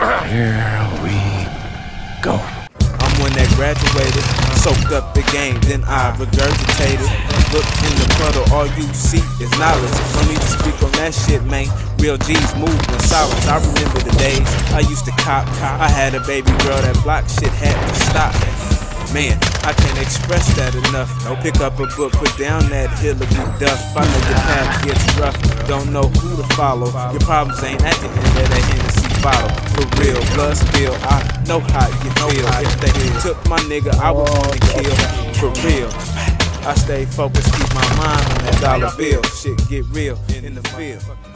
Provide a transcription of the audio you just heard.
Here we go. I'm one that graduated, soaked up the game, then I regurgitated. Look in the puddle, all you see is knowledge. No need to speak on that shit, man. Real G's move in silence. I remember the days I used to cop. Cop I had a baby girl that block shit had to stop. Man, I can't express that enough. No, pick up a book, put down that Hilary Duff. I know the path gets rough, don't know who to follow. Your problems ain't at the end of that Hennessy bottle. For real, blood spill, I know how you feel. If they took my nigga, I would wanna kill. For real. I stay focused, keep my mind on that dollar bill. Shit get real in the field.